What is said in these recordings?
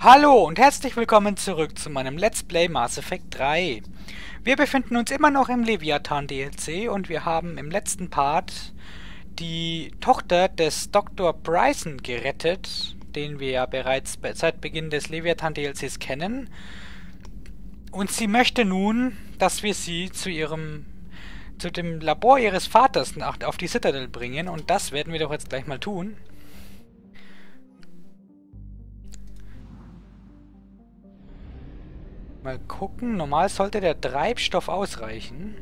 Hallo und herzlich willkommen zurück zu meinem Let's Play Mass Effect 3. Wir befinden uns immer noch im Leviathan DLC und wir haben im letzten Part die Tochter des Dr. Bryson gerettet, den wir ja bereits seit Beginn des Leviathan DLCs kennen. Und sie möchte nun, dass wir sie zu ihrem zu dem Labor ihres Vaters auf die Citadel bringen und das werden wir doch jetzt gleich mal tun. Mal gucken. Normal sollte der Treibstoff ausreichen.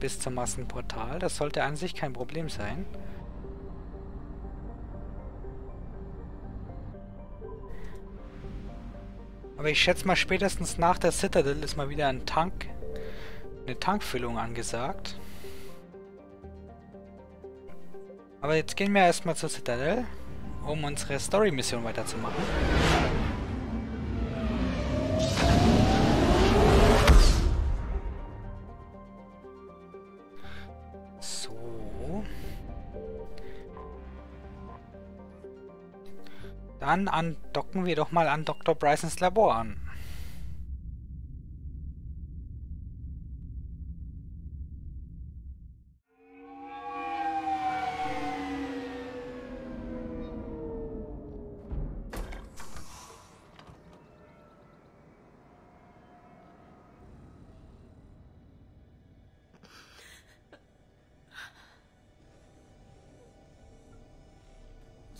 Bis zum Massenportal. Das sollte an sich kein Problem sein. Aber ich schätze mal, spätestens nach der Citadel ist mal wieder ein Tank, eine Tankfüllung angesagt. Aber jetzt gehen wir erstmal zur Citadel, um unsere Story-Mission weiterzumachen. Dann andocken wir doch mal an Dr. Brysons Labor an.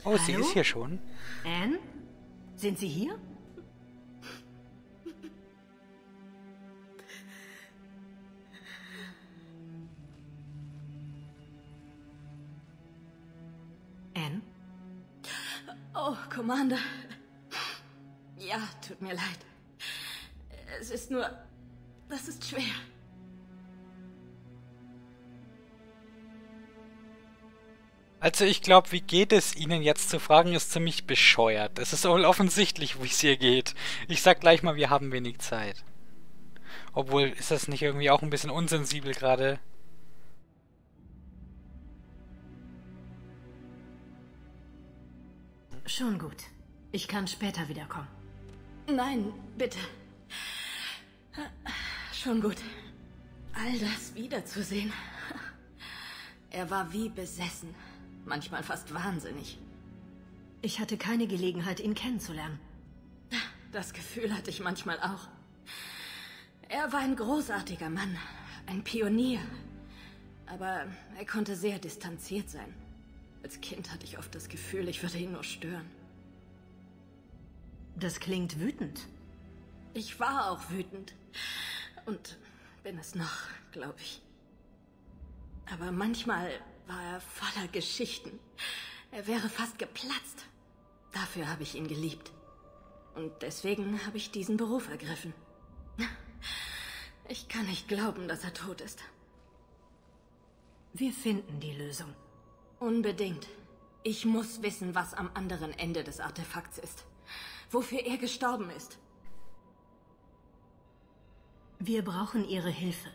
Oh, Hallo? sie ist hier schon. Anne? Sind Sie hier? Anne? Oh, Commander. Ja, tut mir leid. Es ist nur... Das ist schwer. Also ich glaube, wie geht es Ihnen jetzt zu fragen, ist ziemlich bescheuert. Es ist wohl offensichtlich, wie es hier geht. Ich sag gleich mal, wir haben wenig Zeit. Obwohl, ist das nicht irgendwie auch ein bisschen unsensibel gerade? Schon gut. Ich kann später wiederkommen. Nein, bitte. Schon gut. All das wiederzusehen. Er war wie besessen manchmal fast wahnsinnig. Ich hatte keine Gelegenheit, ihn kennenzulernen. Das Gefühl hatte ich manchmal auch. Er war ein großartiger Mann, ein Pionier. Aber er konnte sehr distanziert sein. Als Kind hatte ich oft das Gefühl, ich würde ihn nur stören. Das klingt wütend. Ich war auch wütend. Und bin es noch, glaube ich. Aber manchmal war er voller Geschichten. Er wäre fast geplatzt. Dafür habe ich ihn geliebt. Und deswegen habe ich diesen Beruf ergriffen. Ich kann nicht glauben, dass er tot ist. Wir finden die Lösung. Unbedingt. Ich muss wissen, was am anderen Ende des Artefakts ist. Wofür er gestorben ist. Wir brauchen Ihre Hilfe.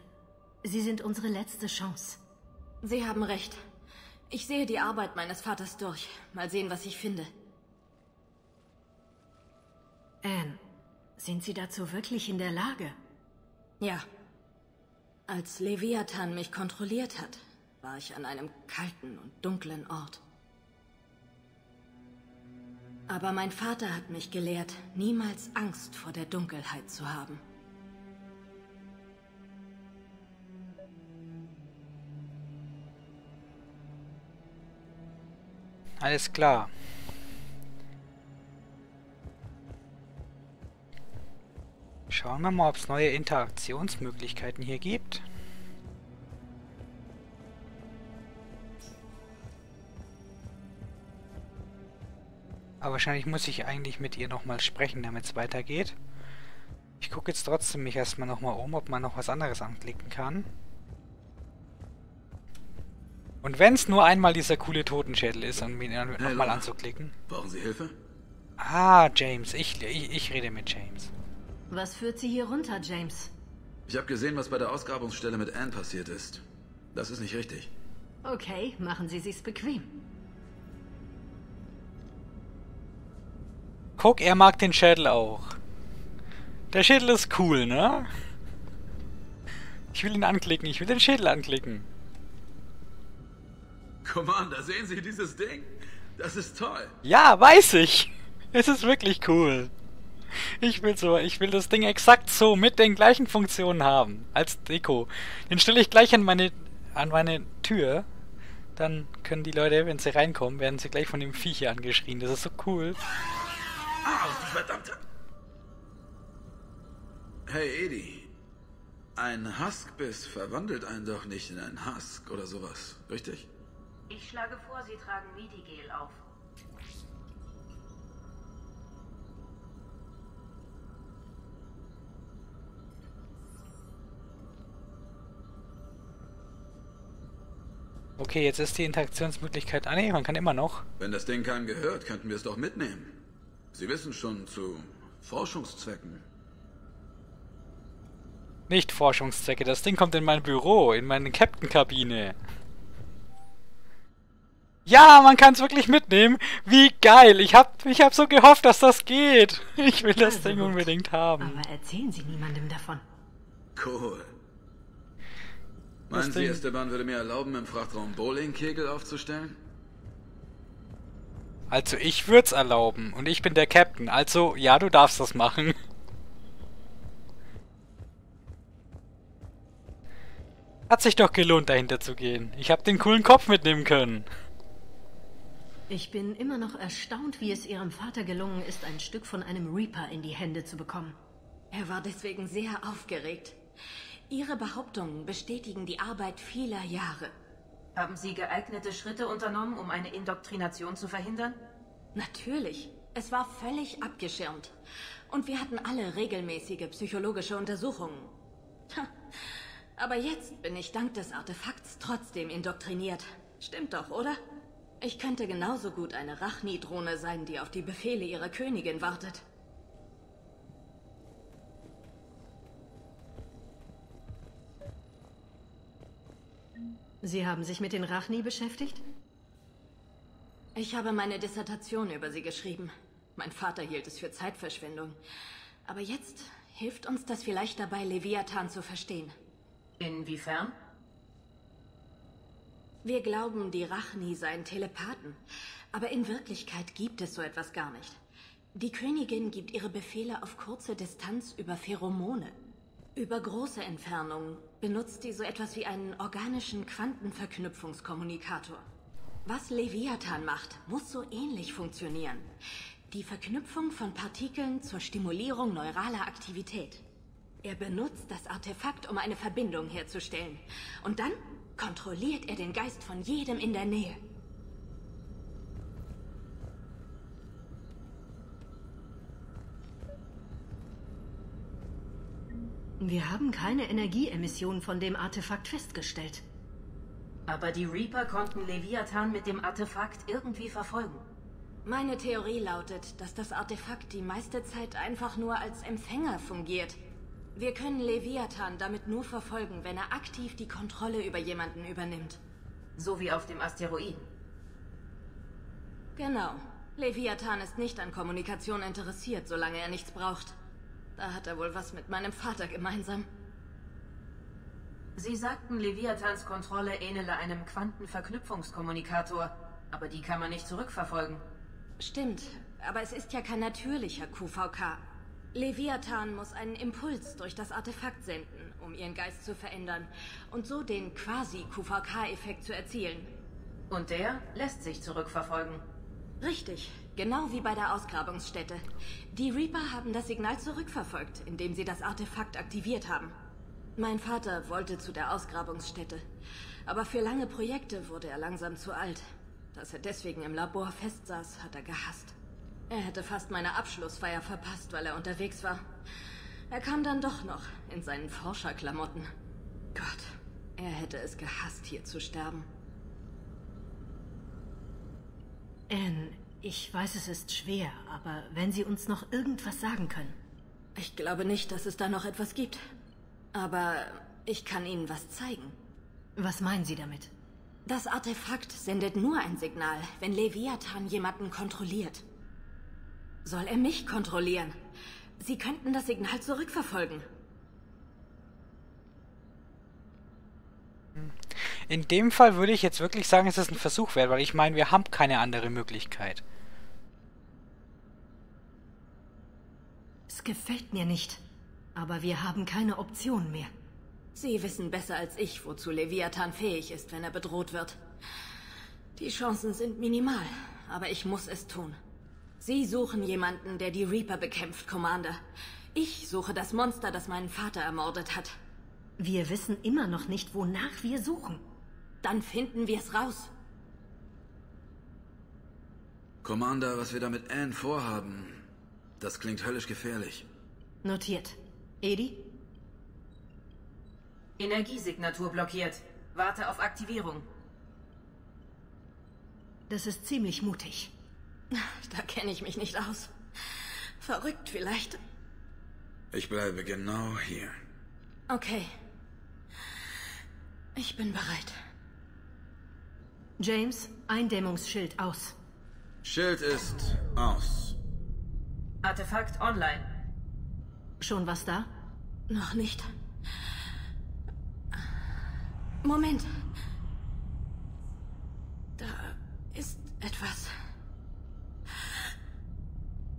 Sie sind unsere letzte Chance. Sie haben recht. Ich sehe die Arbeit meines Vaters durch. Mal sehen, was ich finde. Anne, sind Sie dazu wirklich in der Lage? Ja. Als Leviathan mich kontrolliert hat, war ich an einem kalten und dunklen Ort. Aber mein Vater hat mich gelehrt, niemals Angst vor der Dunkelheit zu haben. Alles klar. Schauen wir mal, ob es neue Interaktionsmöglichkeiten hier gibt. Aber wahrscheinlich muss ich eigentlich mit ihr nochmal sprechen, damit es weitergeht. Ich gucke jetzt trotzdem mich erstmal nochmal um, ob man noch was anderes anklicken kann. Und wenn es nur einmal dieser coole Totenschädel ist, um ihn nochmal anzuklicken. Brauchen Sie Hilfe? Ah, James. Ich, ich, ich rede mit James. Was führt Sie hier runter, James? Ich habe gesehen, was bei der Ausgrabungsstelle mit Anne passiert ist. Das ist nicht richtig. Okay, machen Sie sich's bequem. Guck, er mag den Schädel auch. Der Schädel ist cool, ne? Ich will ihn anklicken, ich will den Schädel anklicken. Commander, sehen Sie dieses Ding? Das ist toll. Ja, weiß ich. Es ist wirklich cool. Ich will so, ich will das Ding exakt so mit den gleichen Funktionen haben als Deko. Den stelle ich gleich an meine an meine Tür. Dann können die Leute, wenn sie reinkommen, werden sie gleich von dem Viech hier angeschrien. Das ist so cool. Ah, verdammte. Hey, Edi. Ein Huskbiss verwandelt einen doch nicht in einen Husk oder sowas, richtig? Ich schlage vor, Sie tragen Medigel auf. Okay, jetzt ist die Interaktionsmöglichkeit... Ah nee, man kann immer noch. Wenn das Ding keinem gehört, könnten wir es doch mitnehmen. Sie wissen schon, zu Forschungszwecken. Nicht Forschungszwecke, das Ding kommt in mein Büro, in meine Captain-Kabine. Ja, man kann es wirklich mitnehmen. Wie geil. Ich hab, ich hab so gehofft, dass das geht. Ich will das Also Ding gut. unbedingt haben. Aber erzählen Sie niemandem davon. Cool. Meinen Sie, Esteban würde mir erlauben, im Frachtraum Bowlingkegel aufzustellen? Also ich würd's erlauben. Und ich bin der Captain. Also, ja, du darfst das machen. Hat sich doch gelohnt, dahinter zu gehen. Ich hab den coolen Kopf mitnehmen können. Ich bin immer noch erstaunt, wie es Ihrem Vater gelungen ist, ein Stück von einem Reaper in die Hände zu bekommen. Er war deswegen sehr aufgeregt. Ihre Behauptungen bestätigen die Arbeit vieler Jahre. Haben Sie geeignete Schritte unternommen, um eine Indoktrination zu verhindern? Natürlich. Es war völlig abgeschirmt. Und wir hatten alle regelmäßige psychologische Untersuchungen. Aber jetzt bin ich dank des Artefakts trotzdem indoktriniert. Stimmt doch, oder? Ich könnte genauso gut eine Rachni-Drohne sein, die auf die Befehle ihrer Königin wartet. Sie haben sich mit den Rachni beschäftigt? Ich habe meine Dissertation über sie geschrieben. Mein Vater hielt es für Zeitverschwendung. Aber jetzt hilft uns das vielleicht dabei, Leviathan zu verstehen. Inwiefern? Wir glauben, die Rachni seien Telepathen. Aber in Wirklichkeit gibt es so etwas gar nicht. Die Königin gibt ihre Befehle auf kurze Distanz über Pheromone. Über große Entfernungen benutzt sie so etwas wie einen organischen Quantenverknüpfungskommunikator. Was Leviathan macht, muss so ähnlich funktionieren. Die Verknüpfung von Partikeln zur Stimulierung neuraler Aktivität. Er benutzt das Artefakt, um eine Verbindung herzustellen. Und dann kontrolliert er den Geist von jedem in der Nähe. Wir haben keine Energieemission von dem Artefakt festgestellt. Aber die Reaper konnten Leviathan mit dem Artefakt irgendwie verfolgen. Meine Theorie lautet, dass das Artefakt die meiste Zeit einfach nur als Empfänger fungiert. Wir können Leviathan damit nur verfolgen, wenn er aktiv die Kontrolle über jemanden übernimmt. So wie auf dem Asteroiden. Genau. Leviathan ist nicht an Kommunikation interessiert, solange er nichts braucht. Da hat er wohl was mit meinem Vater gemeinsam. Sie sagten, Leviathans Kontrolle ähnele einem Quantenverknüpfungskommunikator. Aber die kann man nicht zurückverfolgen. Stimmt, aber es ist ja kein natürlicher QVK. Leviathan muss einen Impuls durch das Artefakt senden, um ihren Geist zu verändern und so den Quasi-QVK-Effekt zu erzielen. Und der lässt sich zurückverfolgen. Richtig, genau wie bei der Ausgrabungsstätte. Die Reaper haben das Signal zurückverfolgt, indem sie das Artefakt aktiviert haben. Mein Vater wollte zu der Ausgrabungsstätte, aber für lange Projekte wurde er langsam zu alt. Dass er deswegen im Labor festsaß, hat er gehasst. Er hätte fast meine Abschlussfeier verpasst, weil er unterwegs war. Er kam dann doch noch in seinen Forscherklamotten. Gott, er hätte es gehasst, hier zu sterben. Anne, ich weiß, es ist schwer, aber wenn Sie uns noch irgendwas sagen können. Ich glaube nicht, dass es da noch etwas gibt. Aber ich kann Ihnen was zeigen. Was meinen Sie damit? Das Artefakt sendet nur ein Signal, wenn Leviathan jemanden kontrolliert. Soll er mich kontrollieren. Sie könnten das Signal zurückverfolgen. In dem Fall würde ich jetzt wirklich sagen, es ist ein Versuch wert, weil ich meine, wir haben keine andere Möglichkeit. Es gefällt mir nicht. Aber wir haben keine Option mehr. Sie wissen besser als ich, wozu Leviathan fähig ist, wenn er bedroht wird. Die Chancen sind minimal, aber ich muss es tun. Sie suchen jemanden, der die Reaper bekämpft, Commander. Ich suche das Monster, das meinen Vater ermordet hat. Wir wissen immer noch nicht, wonach wir suchen. Dann finden wir es raus. Commander, was wir da mit Anne vorhaben, das klingt höllisch gefährlich. Notiert. Edi? Energiesignatur blockiert. Warte auf Aktivierung. Das ist ziemlich mutig. Da kenne ich mich nicht aus. Verrückt vielleicht. Ich bleibe genau hier. Okay. Ich bin bereit. James, Eindämmungsschild aus. Schild ist aus. Artefakt online. Schon was da? Noch nicht. Moment. Da ist etwas.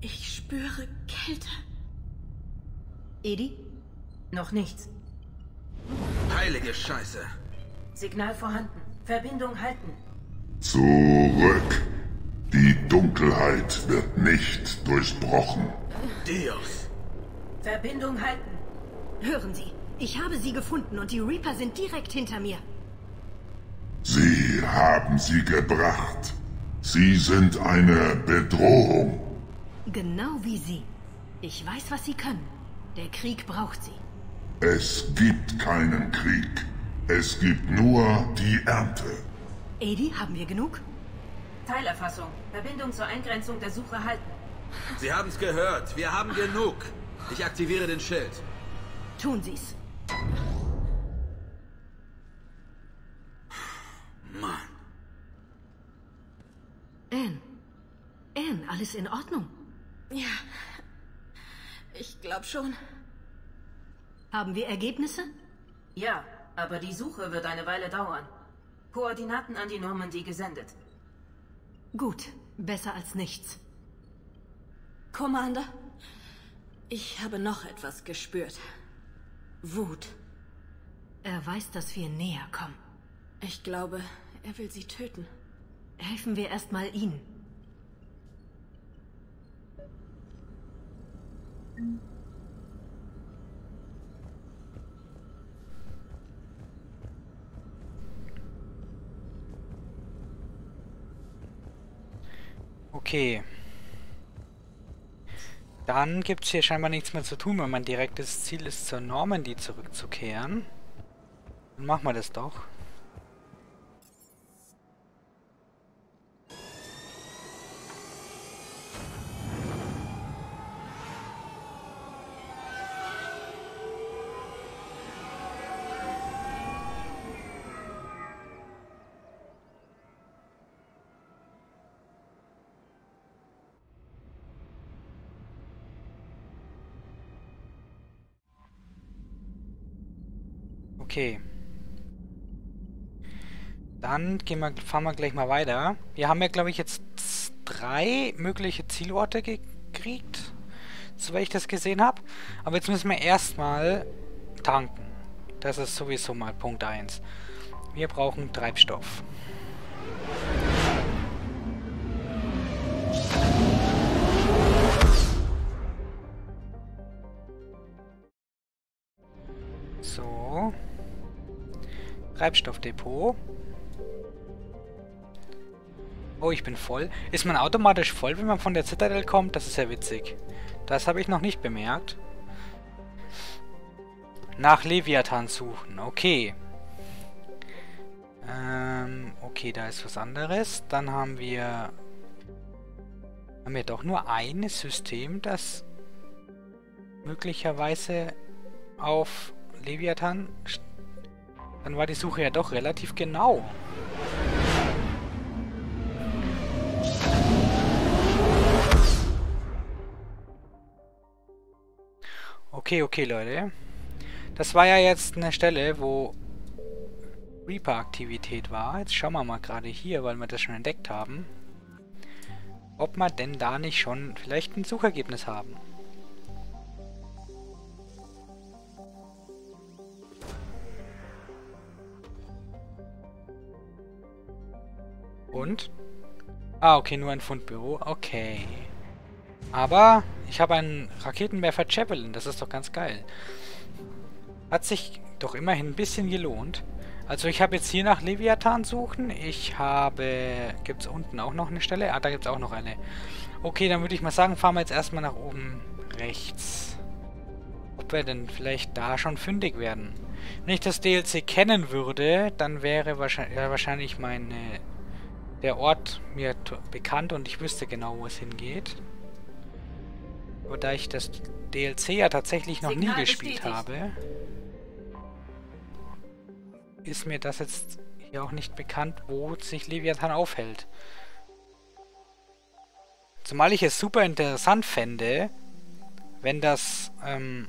Ich spüre Kälte. Edi? Noch nichts. Heilige Scheiße. Signal vorhanden. Verbindung halten. Zurück. Die Dunkelheit wird nicht durchbrochen. Dios. Verbindung halten. Hören Sie, ich habe sie gefunden und die Reaper sind direkt hinter mir. Sie haben sie gebracht. Sie sind eine Bedrohung. Genau wie Sie. Ich weiß, was Sie können. Der Krieg braucht Sie. Es gibt keinen Krieg. Es gibt nur die Ernte. Edi, haben wir genug? Teilerfassung. Verbindung zur Eingrenzung der Suche halten. Sie haben's gehört. Wir haben genug. Ich aktiviere den Schild. Tun Sie's. Mann. Anne. Anne, alles in Ordnung? Ja. Ich glaube schon. Haben wir Ergebnisse? Ja, aber die Suche wird eine Weile dauern. Koordinaten an die Normandie gesendet. Gut, besser als nichts. Commander, ich habe noch etwas gespürt. Wut. Er weiß, dass wir näher kommen. Ich glaube, er will sie töten. Helfen wir erstmal ihnen. Okay. Dann gibt es hier scheinbar nichts mehr zu tun, wenn mein direktes Ziel ist, zur Normandy zurückzukehren. Dann machen wir das doch. Okay. Dann gehen wir, fahren wir gleich mal weiter. Wir haben ja, glaube ich, jetzt drei mögliche Zielorte gekriegt, soweit ich das gesehen habe. Aber jetzt müssen wir erstmal tanken. Das ist sowieso mal Punkt 1. Wir brauchen Treibstoff. So. Treibstoffdepot. Oh, ich bin voll. Ist man automatisch voll, wenn man von der Citadel kommt? Das ist ja witzig. Das habe ich noch nicht bemerkt. Nach Leviathan suchen. Okay. Ähm, okay, da ist was anderes. Dann haben wir... Haben wir doch nur ein System, das möglicherweise auf Leviathan... Dann war die Suche ja doch relativ genau. Okay, okay, Leute. Das war ja jetzt eine Stelle, wo Reaper-Aktivität war. Jetzt schauen wir mal gerade hier, weil wir das schon entdeckt haben. Ob wir denn da nicht schon vielleicht ein Suchergebnis haben. Und? Ah, okay, nur ein Fundbüro. Okay. Aber ich habe einen Raketenwerfer Javelin. Das ist doch ganz geil. Hat sich doch immerhin ein bisschen gelohnt. Also ich habe jetzt hier nach Leviathan suchen. Ich habe... Gibt es unten auch noch eine Stelle? Ah, da gibt es auch noch eine. Okay, dann würde ich mal sagen, fahren wir jetzt erstmal nach oben rechts. Ob wir denn vielleicht da schon fündig werden. Wenn ich das DLC kennen würde, dann wäre wahrscheinlich, wahrscheinlich meine, der Ort mir bekannt und ich wüsste genau, wo es hingeht. Aber da ich das DLC ja tatsächlich noch Signal nie gespielt bestätigt. habe ist mir das jetzt hier auch nicht bekannt, wo sich Leviathan aufhält. Zumal ich es super interessant fände, wenn das ähm,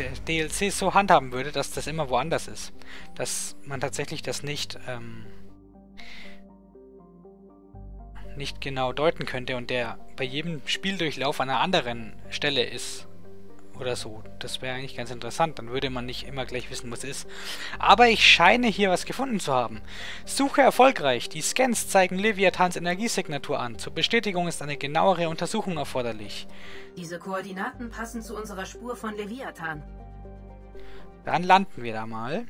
der DLC so handhaben würde, dass das immer woanders ist. Dass man tatsächlich das nicht ähm, nicht genau deuten könnte und der bei jedem Spieldurchlauf an einer anderen Stelle ist oder so. Das wäre eigentlich ganz interessant. Dann würde man nicht immer gleich wissen, was ist. Aber ich scheine hier was gefunden zu haben. Suche erfolgreich. Die Scans zeigen Leviathans Energiesignatur an. Zur Bestätigung ist eine genauere Untersuchung erforderlich. Diese Koordinaten passen zu unserer Spur von Leviathan. Dann landen wir da mal.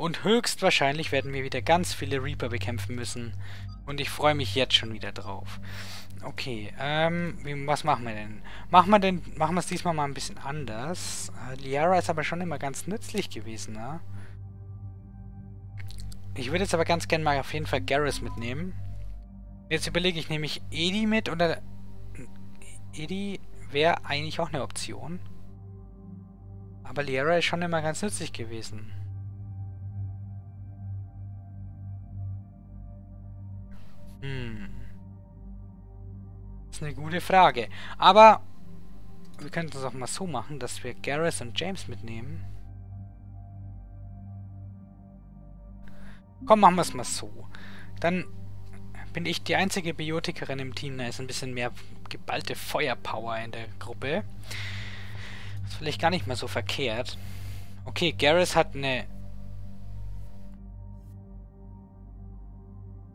Und höchstwahrscheinlich werden wir wieder ganz viele Reaper bekämpfen müssen. Und ich freue mich jetzt schon wieder drauf. Okay, ähm, wie, was machen wir denn? Machen wir denn, machen wir es diesmal mal ein bisschen anders. Äh, Liara ist aber schon immer ganz nützlich gewesen, ne? Ich würde jetzt aber ganz gerne mal auf jeden Fall Garrus mitnehmen. Jetzt überlege ich nämlich Edi mit oder... Edi wäre eigentlich auch eine Option. Aber Liara ist schon immer ganz nützlich gewesen. Hm eine gute Frage. Aber wir könnten es auch mal so machen, dass wir Garrus und James mitnehmen. Komm, machen wir es mal so. Dann bin ich die einzige Biotikerin im Team. Da ist ein bisschen mehr geballte Feuerpower in der Gruppe. Das ist vielleicht gar nicht mal so verkehrt. Okay, Garrus hat eine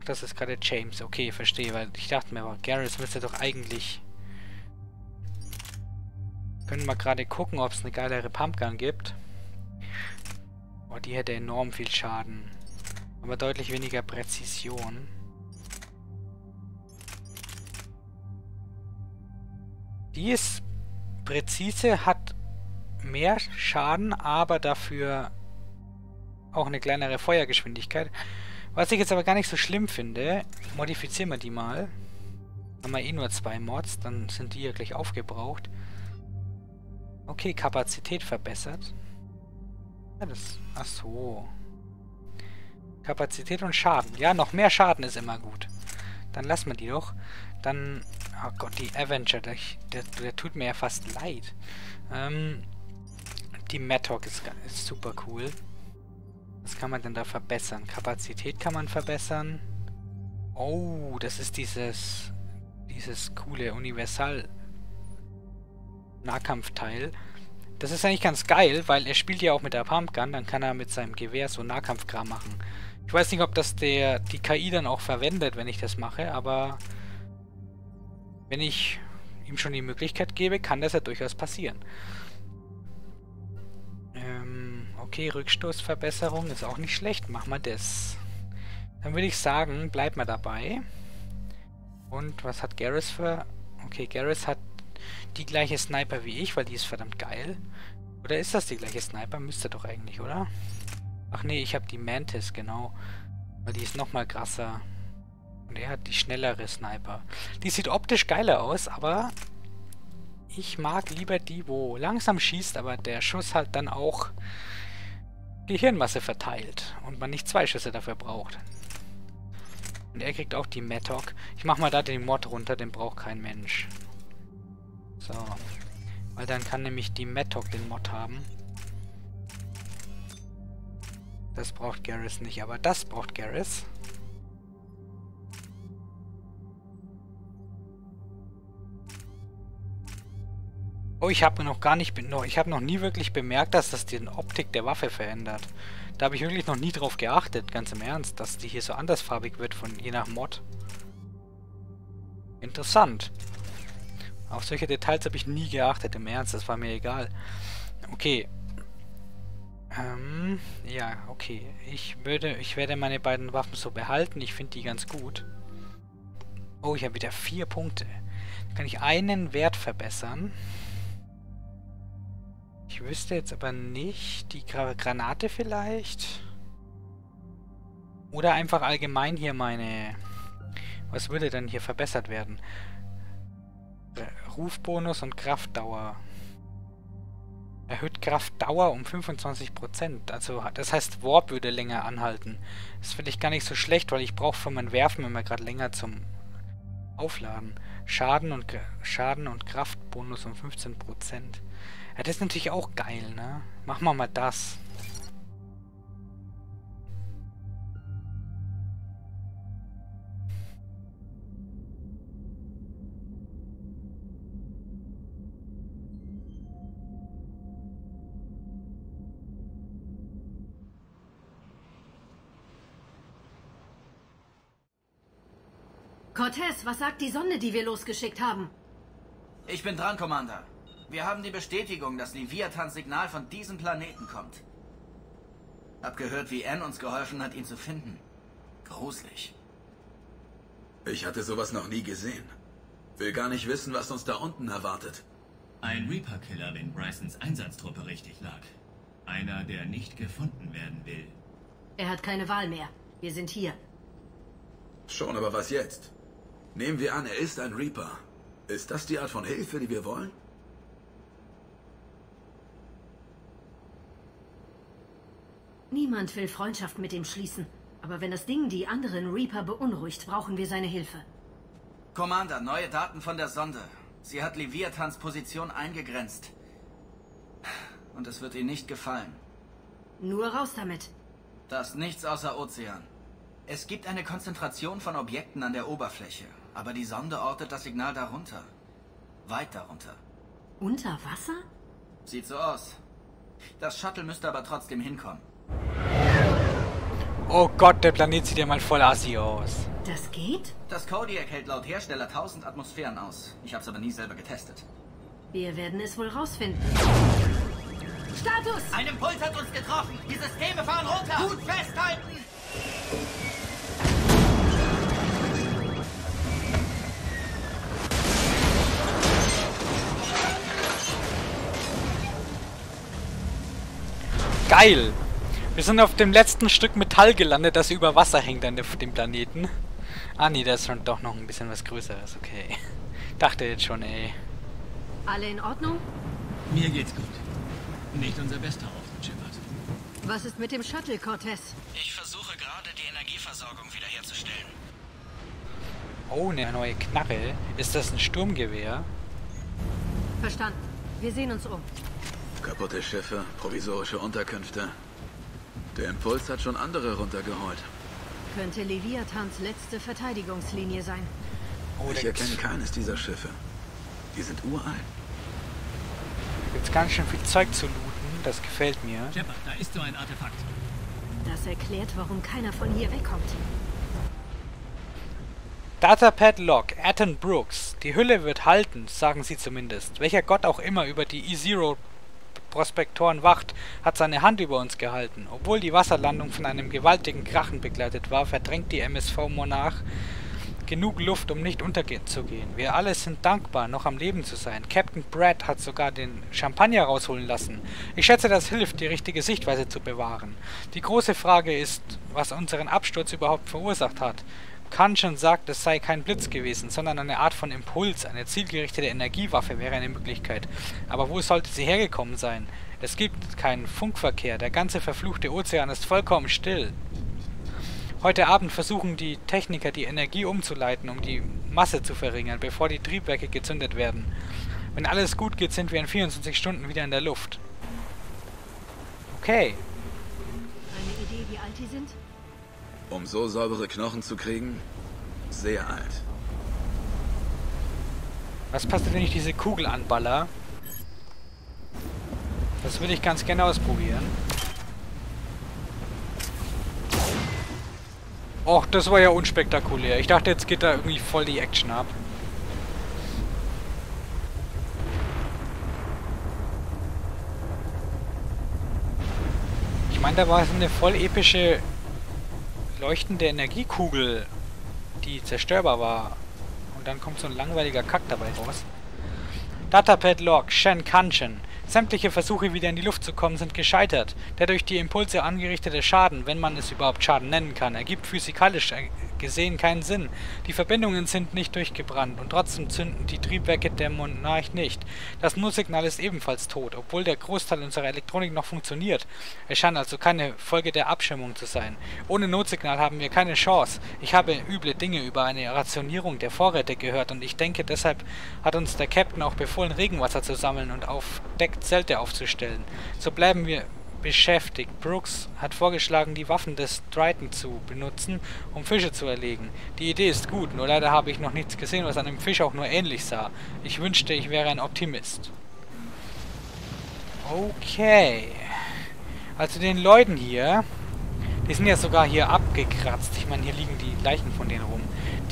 das ist gerade James. Okay, verstehe, weil ich dachte mir, aber Garrus müsste doch eigentlich... Können wir gerade gucken, ob es eine geilere Pumpgun gibt. Oh, die hätte enorm viel Schaden. Aber deutlich weniger Präzision. Die ist präzise, hat mehr Schaden, aber dafür auch eine kleinere Feuergeschwindigkeit. Was ich jetzt aber gar nicht so schlimm finde, modifizieren wir die mal. Haben wir eh nur zwei Mods, dann sind die ja gleich aufgebraucht. Okay, Kapazität verbessert. Ja, das... Ach so. Kapazität und Schaden. Ja, noch mehr Schaden ist immer gut. Dann lassen wir die doch. Dann... Oh Gott, die Avenger, der, der, der tut mir ja fast leid. Ähm, die Mattock ist, ist super cool. Was kann man denn da verbessern? Kapazität kann man verbessern. Oh, das ist dieses dieses coole Universal Nahkampfteil. Das ist eigentlich ganz geil, weil er spielt ja auch mit der Pumpgun, dann kann er mit seinem Gewehr so Nahkampfkram machen. Ich weiß nicht, ob das der die KI dann auch verwendet, wenn ich das mache, aber wenn ich ihm schon die Möglichkeit gebe, kann das ja durchaus passieren. Okay, Rückstoßverbesserung ist auch nicht schlecht. Machen wir das. Dann würde ich sagen, bleiben wir dabei. Und was hat Garrus für... Okay, Garrus hat die gleiche Sniper wie ich, weil die ist verdammt geil. Oder ist das die gleiche Sniper? Müsste doch eigentlich, oder? Ach nee, ich habe die Mantis, genau. Weil die ist nochmal krasser. Und er hat die schnellere Sniper. Die sieht optisch geiler aus, aber ich mag lieber die, wo langsam schießt, aber der Schuss halt dann auch Gehirnmasse verteilt und man nicht zwei Schüsse dafür braucht. Und er kriegt auch die Mattock. Ich mach mal da den Mod runter, den braucht kein Mensch. So. Weil dann kann nämlich die Mattock den Mod haben. Das braucht Garrus nicht, aber das braucht Garrus. Oh, ich habe noch gar nicht, ich habe noch nie wirklich bemerkt, dass das die Optik der Waffe verändert. Da habe ich wirklich noch nie drauf geachtet, ganz im Ernst, dass die hier so andersfarbig wird von je nach Mod. Interessant. Auf solche Details habe ich nie geachtet, im Ernst, das war mir egal. Okay. Ähm, ja, okay. Ich würde, ich werde meine beiden Waffen so behalten, ich finde die ganz gut. Oh, ich habe wieder vier Punkte. Kann ich einen Wert verbessern. Ich wüsste jetzt aber nicht. Die Gra Granate vielleicht? Oder einfach allgemein hier meine... Was würde denn hier verbessert werden? Äh, Rufbonus und Kraftdauer. Erhöht Kraftdauer um 25%. Also das heißt, Warp würde länger anhalten. Das finde ich gar nicht so schlecht, weil ich brauche für mein Werfen immer gerade länger zum Aufladen. Schaden und, Schaden und Kraftbonus um 15%. Ja, das ist natürlich auch geil, ne? Machen wir mal das. Cortez, was sagt die Sonde, die wir losgeschickt haben? Ich bin dran, Commander. Wir haben die Bestätigung, dass Leviathans Signal von diesem Planeten kommt. Hab gehört, wie Anne uns geholfen hat, ihn zu finden. Gruselig. Ich hatte sowas noch nie gesehen. Will gar nicht wissen, was uns da unten erwartet. Ein Reaper-Killer, wenn Brysons Einsatztruppe richtig lag. Einer, der nicht gefunden werden will. Er hat keine Wahl mehr. Wir sind hier. Schon, aber was jetzt? Nehmen wir an, er ist ein Reaper. Ist das die Art von Hilfe, die wir wollen? Niemand will Freundschaft mit ihm schließen. Aber wenn das Ding die anderen Reaper beunruhigt, brauchen wir seine Hilfe. Commander, neue Daten von der Sonde. Sie hat Leviathans Position eingegrenzt. Und es wird Ihnen nicht gefallen. Nur raus damit. Das nichts außer Ozean. Es gibt eine Konzentration von Objekten an der Oberfläche, aber die Sonde ortet das Signal darunter. Weit darunter. Unter Wasser? Sieht so aus. Das Shuttle müsste aber trotzdem hinkommen. Oh Gott, der Planet sieht ja mal voll assi aus. Das geht? Das Kodiak hält laut Hersteller 1000 Atmosphären aus. Ich hab's aber nie selber getestet. Wir werden es wohl rausfinden. Status! Ein Impuls hat uns getroffen. Die Systeme fahren runter. Gut festhalten! Geil! Wir sind auf dem letzten Stück Metall gelandet, das über Wasser hängt an dem Planeten. Ah nee, da ist schon doch noch ein bisschen was Größeres, okay. Dachte jetzt schon, ey. Alle in Ordnung? Mir geht's gut. Nicht unser bester Auftritt, Shepard. Was ist mit dem Shuttle, Cortez? Ich versuche gerade, die Energieversorgung wiederherzustellen. Oh, eine neue Knarre. Ist das ein Sturmgewehr? Verstanden. Wir sehen uns um. Kaputte Schiffe, provisorische Unterkünfte. Der Impuls hat schon andere runtergeholt. Könnte Leviathans letzte Verteidigungslinie sein. Oh, Ich erkenne keines dieser Schiffe. Die sind uralt. gibt's ganz schön viel Zeug zu looten. Das gefällt mir. Shepard, da ist so ein Artefakt. Das erklärt, warum keiner von hier wegkommt. Datapad Log, Atten Brooks. Die Hülle wird halten, sagen sie zumindest. Welcher Gott auch immer über die E-Zero Prospektoren wacht, hat seine Hand über uns gehalten. Obwohl die Wasserlandung von einem gewaltigen Krachen begleitet war, verdrängt die MSV Monarch genug Luft, um nicht unterzugehen. Wir alle sind dankbar, noch am Leben zu sein. Captain Brad hat sogar den Champagner rausholen lassen. Ich schätze, das hilft, die richtige Sichtweise zu bewahren. Die große Frage ist, was unseren Absturz überhaupt verursacht hat. Kanchen sagt, es sei kein Blitz gewesen, sondern eine Art von Impuls. Eine zielgerichtete Energiewaffe wäre eine Möglichkeit. Aber wo sollte sie hergekommen sein? Es gibt keinen Funkverkehr. Der ganze verfluchte Ozean ist vollkommen still. Heute Abend versuchen die Techniker die Energie umzuleiten, um die Masse zu verringern, bevor die Triebwerke gezündet werden. Wenn alles gut geht, sind wir in 24 Stunden wieder in der Luft. Okay. Eine Idee, wie alt die sind? Um so saubere Knochen zu kriegen? Sehr alt. Was passiert, wenn ich diese Kugel anballer? Das würde ich ganz gerne ausprobieren. Och, das war ja unspektakulär. Ich dachte, jetzt geht da irgendwie voll die Action ab. Ich meine, da war so eine voll epische leuchtende Energiekugel, die zerstörbar war. Und dann kommt so ein langweiliger Kack dabei raus. Datapad Log, Shen Kanshin. Sämtliche Versuche, wieder in die Luft zu kommen, sind gescheitert. Der durch die Impulse angerichtete Schaden, wenn man es überhaupt Schaden nennen kann, ergibt physikalisch gesehen keinen Sinn. Die Verbindungen sind nicht durchgebrannt und trotzdem zünden die Triebwerke der Monarch nicht. Das Nullsignal ist ebenfalls tot, obwohl der Großteil unserer Elektronik noch funktioniert. Es scheint also keine Folge der Abschirmung zu sein. Ohne Notsignal haben wir keine Chance. Ich habe üble Dinge über eine Rationierung der Vorräte gehört und ich denke, deshalb hat uns der Captain auch befohlen, Regenwasser zu sammeln und auf Deck Zelte aufzustellen. So bleiben wir beschäftigt. Brooks hat vorgeschlagen, die Waffen des Triton zu benutzen, um Fische zu erlegen. Die Idee ist gut, nur leider habe ich noch nichts gesehen, was einem Fisch auch nur ähnlich sah. Ich wünschte, ich wäre ein Optimist. Okay. Also den Leuten hier, die sind ja sogar hier abgekratzt. Ich meine, hier liegen die Leichen von denen rum.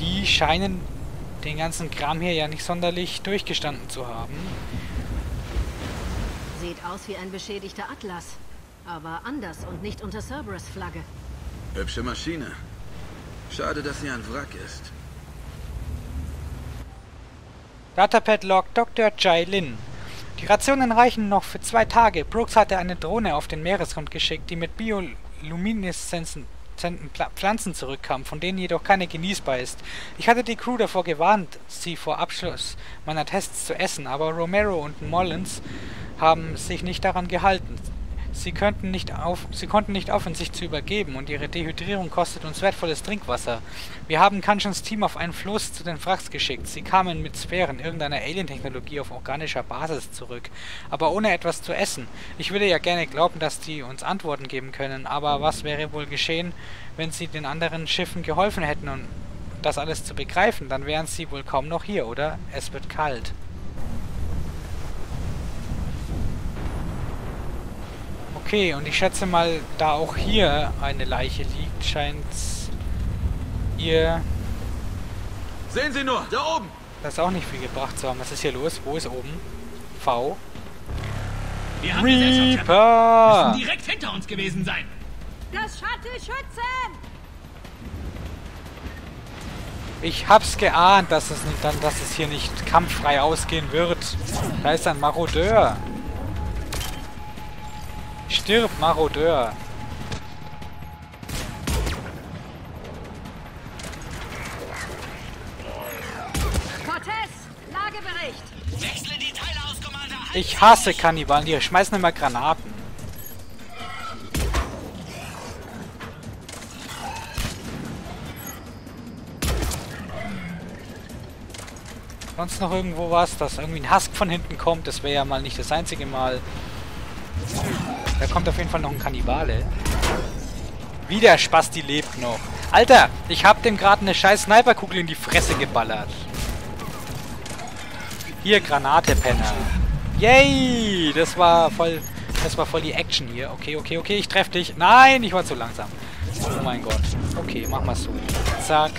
Die scheinen den ganzen Kram hier ja nicht sonderlich durchgestanden zu haben. Sieht aus wie ein beschädigter Atlas. Aber anders und nicht unter Cerberus Flagge. Hübsche Maschine. Schade, dass sie ein Wrack ist. Datapad Log Dr. Jai Lin. Die Rationen reichen noch für zwei Tage. Brooks hatte eine Drohne auf den Meeresgrund geschickt, die mit Biolumineszenzen Pflanzen zurückkam, von denen jedoch keine genießbar ist. Ich hatte die Crew davor gewarnt, sie vor Abschluss meiner Tests zu essen, aber Romero und Mullins haben sich nicht daran gehalten. Sie, könnten nicht auf, sie konnten nicht aufhören, sich zu übergeben, und ihre Dehydrierung kostet uns wertvolles Trinkwasser. Wir haben Kanchans Team auf einen Floß zu den Wracks geschickt. Sie kamen mit Sphären, irgendeiner Alien-Technologie auf organischer Basis zurück, aber ohne etwas zu essen. Ich würde ja gerne glauben, dass die uns Antworten geben können, aber was wäre wohl geschehen, wenn sie den anderen Schiffen geholfen hätten, um das alles zu begreifen? Dann wären sie wohl kaum noch hier, oder? Es wird kalt. Okay, und ich schätze mal, da auch hier eine Leiche liegt, scheint ihr... Sehen Sie nur, da oben! Das auch nicht viel gebracht zu haben. Was ist hier los? Wo ist oben? V. Wir haben Reaper! Müssen direkt hinter uns gewesen sein. Das Shuttle schützen! Ich hab's geahnt, dass es, nicht, dann, dass es hier nicht kampffrei ausgehen wird. Da ist ein Marodeur. Stirb, Marodeur! Cortez, Lagebericht! Wechsle die Teile aus, Commander! Ich hasse Kannibalen, die schmeißen immer Granaten. Sonst noch irgendwo was, dass irgendwie ein Husk von hinten kommt. Das wäre ja mal nicht das einzige Mal. Da kommt auf jeden Fall noch ein Kannibale. Wie der Spasti lebt noch. Alter, ich hab dem gerade eine scheiß Sniperkugel in die Fresse geballert. Hier, Granate, Penner. Yay! Das war voll... Das war voll die Action hier. Okay, okay, okay, ich treff dich. Nein, ich war zu langsam. Oh mein Gott. Okay, mach mal so. Zack.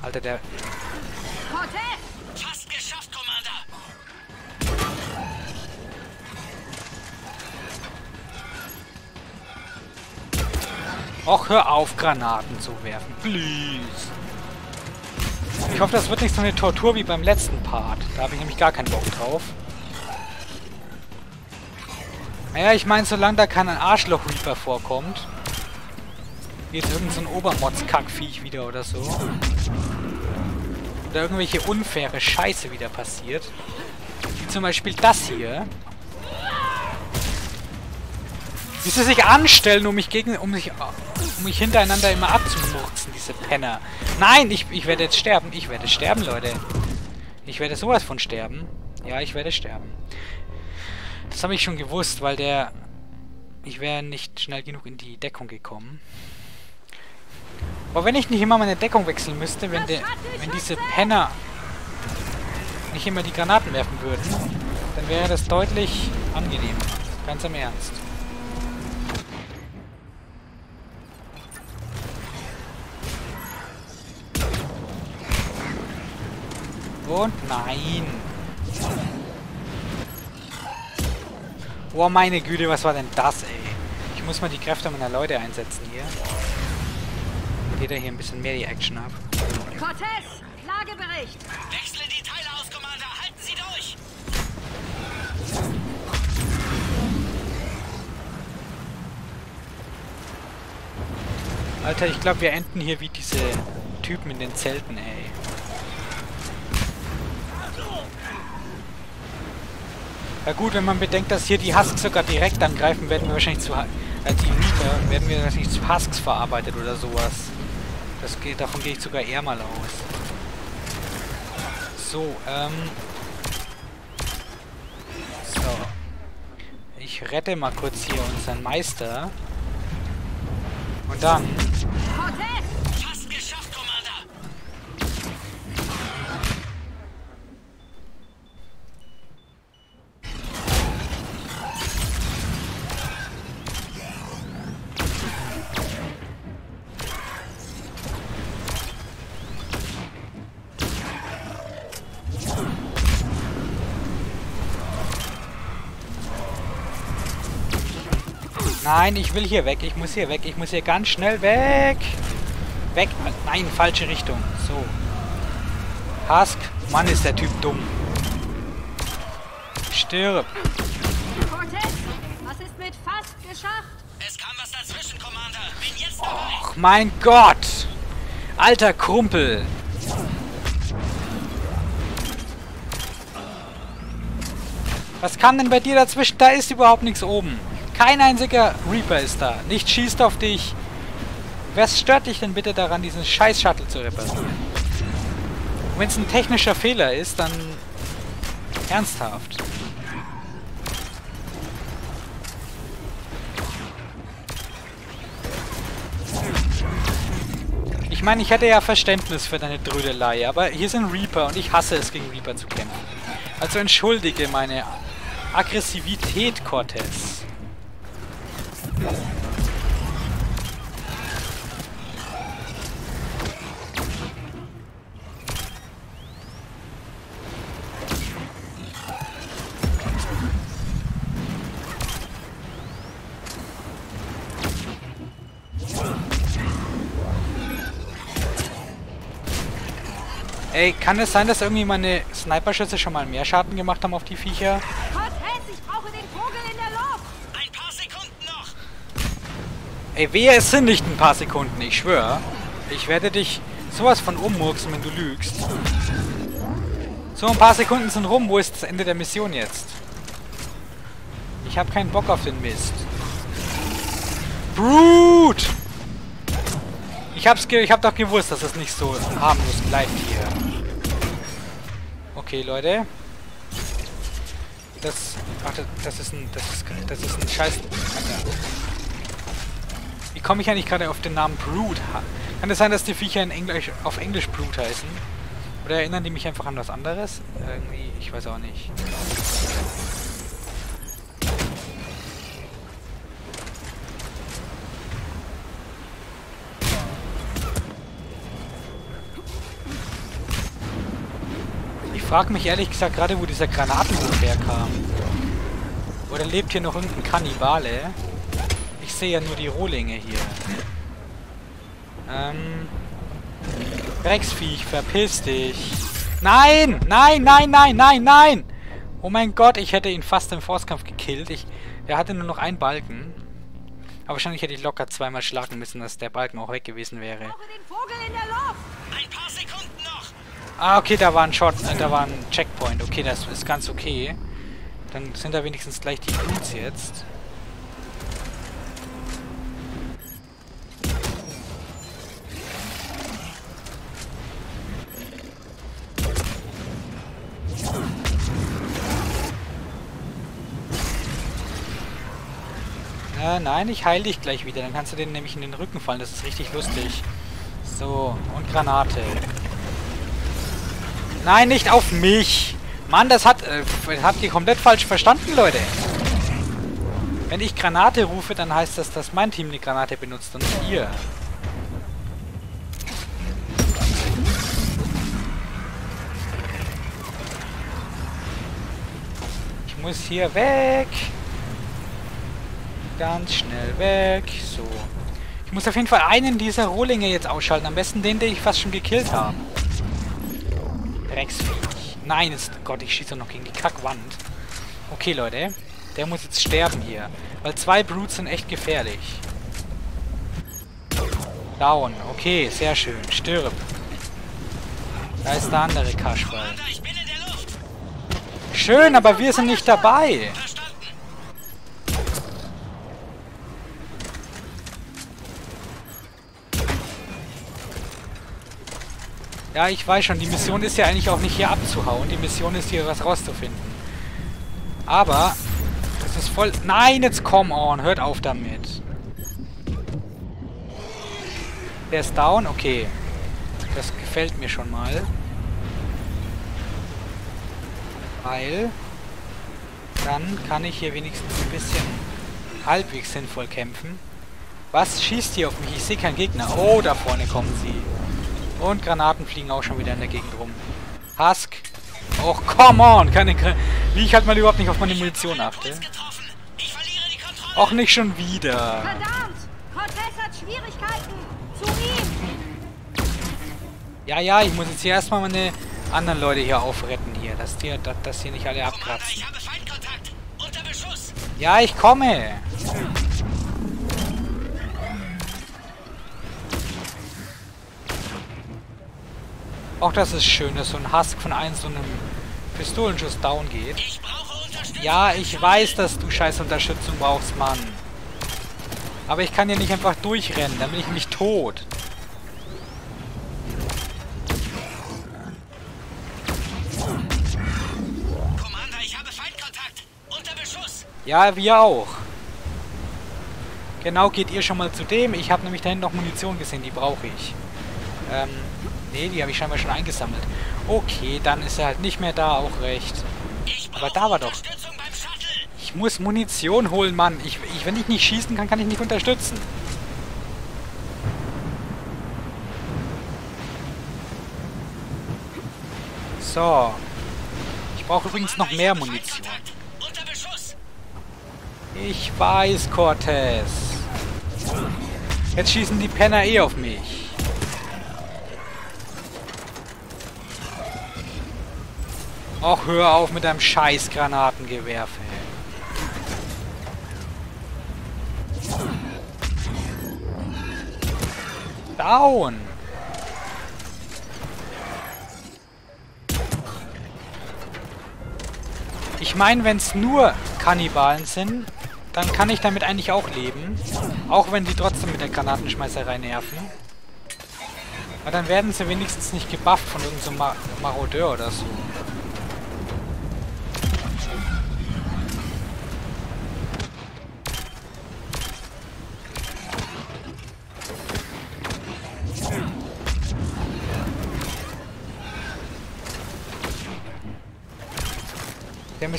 Alter, der... Och, hör auf, Granaten zu werfen. Please. Ich hoffe, das wird nicht so eine Tortur wie beim letzten Part. Da habe ich nämlich gar keinen Bock drauf. Naja, ich meine, solange da kein Arschloch-Reaper vorkommt. Jetzt irgend so ein Obermods-Kackviech wieder oder so. Oder irgendwelche unfaire Scheiße wieder passiert. Wie zum Beispiel das hier. Wie sie sich anstellen, um mich gegen, um mich, um mich hintereinander immer abzumurzen, diese Penner. Nein, ich, ich werde jetzt sterben. Ich werde sterben, Leute. Ich werde sowas von sterben. Ja, ich werde sterben. Das habe ich schon gewusst, weil der... Ich wäre nicht schnell genug in die Deckung gekommen. Aber wenn ich nicht immer meine Deckung wechseln müsste, wenn, der, wenn diese Penner nicht immer die Granaten werfen würden, dann wäre das deutlich angenehmer. Ganz im Ernst. Und nein. Oh meine Güte, was war denn das, ey? Ich muss mal die Kräfte meiner Leute einsetzen hier. Geht er hier ein bisschen mehr die Action ab. Cortez, Lagebericht. Wechsle die Teile aus, Commander. Halten Sie durch. Alter, ich glaube, wir enden hier wie diese Typen in den Zelten, ey. Ja gut, wenn man bedenkt, dass hier die Husks sogar direkt angreifen, werden wir wahrscheinlich zu... Äh, die Reaper werden wir wahrscheinlich zu Husks verarbeitet oder sowas. Das geht, davon gehe ich sogar eher mal aus. So, ähm... So. Ich rette mal kurz hier unseren Meister. Und dann... Cortez! Nein, ich will hier weg. Ich muss hier weg. Ich muss hier ganz schnell weg. Weg. Nein, falsche Richtung. So. Husk. Mann, ist der Typ dumm. Stirb. Cortez, was ist mit fast geschafft? Es kam was dazwischen, Commander. Bin jetzt dabei. Ach, mein Gott. Alter Krumpel. Was kam denn bei dir dazwischen? Da ist überhaupt nichts oben. Kein einziger Reaper ist da. Nicht schießt auf dich. Was stört dich denn bitte daran, diesen scheiß Shuttle zu reparieren? Wenn es ein technischer Fehler ist, dann ernsthaft. Ich meine, ich hätte ja Verständnis für deine Drödelei, aber hier sind Reaper und ich hasse es, gegen Reaper zu kämpfen. Also entschuldige meine Aggressivität, Cortez. Ey, kann es sein, dass irgendwie meine Sniperschüsse schon mal mehr Schaden gemacht haben auf die Viecher? Cortez, ich brauche den Vogel in der Luft. Ein paar Sekunden noch. Ey, wehe, es sind nicht ein paar Sekunden, ich schwöre. Ich werde dich sowas von ummurksen, wenn du lügst. So, ein paar Sekunden sind rum. Wo ist das Ende der Mission jetzt? Ich habe keinen Bock auf den Mist. Brute! Ich hab's ge ich hab doch gewusst, dass es nicht so harmlos bleibt hier. Okay, Leute. Das. Ach, das, das ist ein. Das ist. Das ist ein Scheiß. Alter. Wie komme ich eigentlich gerade auf den Namen Brood? Kann es sein, dass die Viecher in Englisch, auf Englisch Brood heißen? Oder erinnern die mich einfach an was anderes? Irgendwie, ich weiß auch nicht. Frage mich ehrlich gesagt gerade, wo dieser Granatenwurf herkam. Oder lebt hier noch irgendein Kannibale? Ich sehe ja nur die Rohlinge hier. Ähm. Drecksviech, verpiss dich. Nein! Nein, nein, nein, nein, nein! Oh mein Gott, ich hätte ihn fast im Faustkampf gekillt. Ich, der hatte nur noch einen Balken. Aber wahrscheinlich hätte ich locker zweimal schlagen müssen, dass der Balken auch weg gewesen wäre. Ich brauche den Vogel in der Luft. Ein paar Sekunden. Ah, okay, da war ein Shot, äh, da war ein Checkpoint. Okay, das ist ganz okay. Dann sind da wenigstens gleich die Boots jetzt. Äh, nein, ich heile dich gleich wieder. Dann kannst du den nämlich in den Rücken fallen. Das ist richtig lustig. So, und Granate. Nein, nicht auf mich! Mann, das hat, äh, habt ihr komplett falsch verstanden, Leute. Wenn ich Granate rufe, dann heißt das, dass mein Team eine Granate benutzt und nicht ihr. Ich muss hier weg. Ganz schnell weg. So. Ich muss auf jeden Fall einen dieser Rohlinge jetzt ausschalten. Am besten den, den ich fast schon gekillt habe. Drecksviech. Nein, ist, Gott, ich schieße noch gegen die Kackwand. Okay, Leute. Der muss jetzt sterben hier. Weil zwei Brutes sind echt gefährlich. Down. Okay, sehr schön. Stirb. Da ist der andere Kaschball. Schön, aber wir sind nicht dabei. Ja, ich weiß schon, die Mission ist ja eigentlich auch nicht hier abzuhauen. Die Mission ist hier was rauszufinden. Aber, das ist voll... Nein, jetzt come on, hört auf damit. Der ist down, okay. Das gefällt mir schon mal. Weil, dann kann ich hier wenigstens ein bisschen halbwegs sinnvoll kämpfen. Was schießt hier auf mich? Ich sehe keinen Gegner. Oh, da vorne kommen sie. Und Granaten fliegen auch schon wieder in der Gegend rum. Husk. Oh, come on. Keine Gra Wie ich halt mal überhaupt nicht auf meine Munition achte. Auch nicht schon wieder. Verdammt! Cortez hat Schwierigkeiten! Zu ihm! Ja, ja, ich muss jetzt hier erstmal meine anderen Leute hier aufretten hier. Dass, die, dass, dass hier nicht alle abkratzen. Ja, ich komme. Auch das ist schön, dass so ein Husk von einem so einem Pistolenschuss down geht. Ja, ich weiß, dass du scheiß Unterstützung brauchst, Mann. Aber ich kann hier nicht einfach durchrennen, dann bin ich nämlich tot. Ja, wir auch. Genau, geht ihr schon mal zu dem. Ich habe nämlich dahin noch Munition gesehen, die brauche ich. Ähm, nee, die habe ich scheinbar schon eingesammelt. Okay, dann ist er halt nicht mehr da, auch recht. Aber da war doch... Ich muss Munition holen, Mann. Ich, ich, wenn ich nicht schießen kann, kann ich nicht unterstützen. So. Ich brauche übrigens noch mehr Munition. Ich weiß, Cortez. Jetzt schießen die Penner eh auf mich. Och, hör auf mit deinem scheiß Granatengewerfe. Down! Ich meine, wenn es nur Kannibalen sind, dann kann ich damit eigentlich auch leben. Auch wenn die trotzdem mit der Granatenschmeißerei nerven. Aber dann werden sie wenigstens nicht gebufft von irgendeinem so Mar Marodeur oder so.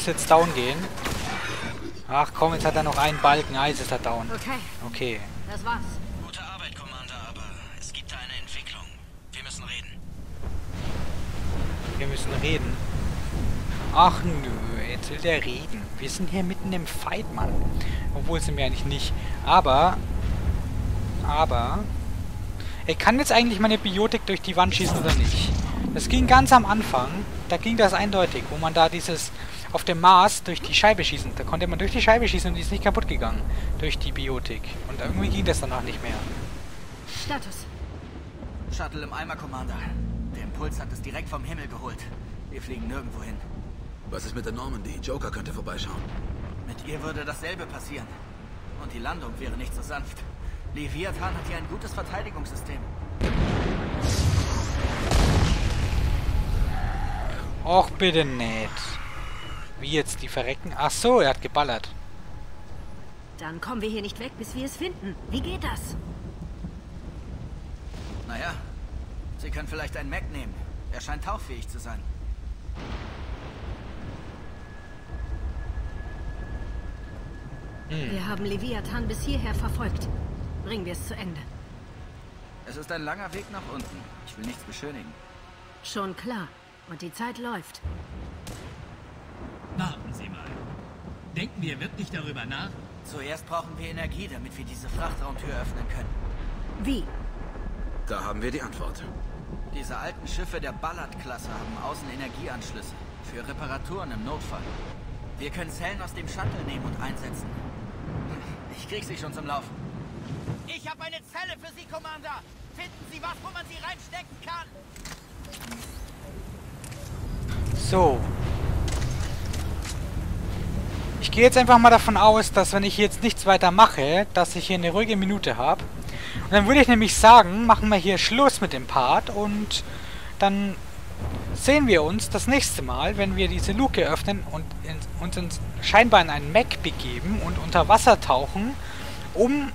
Müsste jetzt down gehen. Ach komm, jetzt hat er noch einen Balken Eis, ist er down. Okay, Okay. das war's. Gute Arbeit, Commander, aber es gibt da eine Entwicklung. Wir müssen reden. Wir müssen reden. Ach nö, jetzt will der reden. Wir sind hier mitten im Fight, Mann. Obwohl sind wir eigentlich nicht. Aber... Aber... Er kann jetzt eigentlich meine Biotik durch die Wand schießen oder nicht? Das ging ganz am Anfang. Da ging das eindeutig, wo man da dieses auf dem Mars durch die Scheibe schießen. Da konnte man durch die Scheibe schießen und die ist nicht kaputt gegangen. Durch die Biotik. Und irgendwie ging das danach nicht mehr. Status. Shuttle im Eimer, Commander. Der Impuls hat es direkt vom Himmel geholt. Wir fliegen nirgendwo hin. Was ist mit der Normandy? Joker könnte vorbeischauen. Mit ihr würde dasselbe passieren. Und die Landung wäre nicht so sanft. Leviathan hat hier ein gutes Verteidigungssystem. Och, bitte nicht. Wie jetzt, die verrecken? Ach so, er hat geballert. Dann kommen wir hier nicht weg, bis wir es finden. Wie geht das? Naja, Sie können vielleicht einen Mac nehmen. Er scheint tauchfähig zu sein. Wir haben Leviathan bis hierher verfolgt. Bringen wir es zu Ende. Es ist ein langer Weg nach unten. Ich will nichts beschönigen. Schon klar. Und die Zeit läuft. Denken wir wirklich darüber nach? Zuerst brauchen wir Energie, damit wir diese Frachtraumtür öffnen können. Wie? Da haben wir die Antwort. Diese alten Schiffe der Ballard-Klasse haben außen Energieanschlüsse. Für Reparaturen im Notfall. Wir können Zellen aus dem Shuttle nehmen und einsetzen. Ich krieg sie schon zum Laufen. Ich habe eine Zelle für Sie, Commander! Finden Sie was, wo man sie reinstecken kann! So. Ich gehe jetzt einfach mal davon aus, dass wenn ich jetzt nichts weiter mache, dass ich hier eine ruhige Minute habe. Und dann würde ich nämlich sagen, machen wir hier Schluss mit dem Part und dann sehen wir uns das nächste Mal, wenn wir diese Luke öffnen und in, uns ins, scheinbar in einen Mac begeben und unter Wasser tauchen, um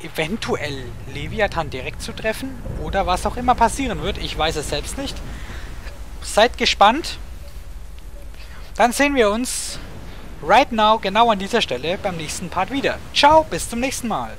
eventuell Leviathan direkt zu treffen oder was auch immer passieren wird. Ich weiß es selbst nicht. Seid gespannt. Dann sehen wir uns right now genau an dieser Stelle beim nächsten Part wieder. Ciao, bis zum nächsten Mal.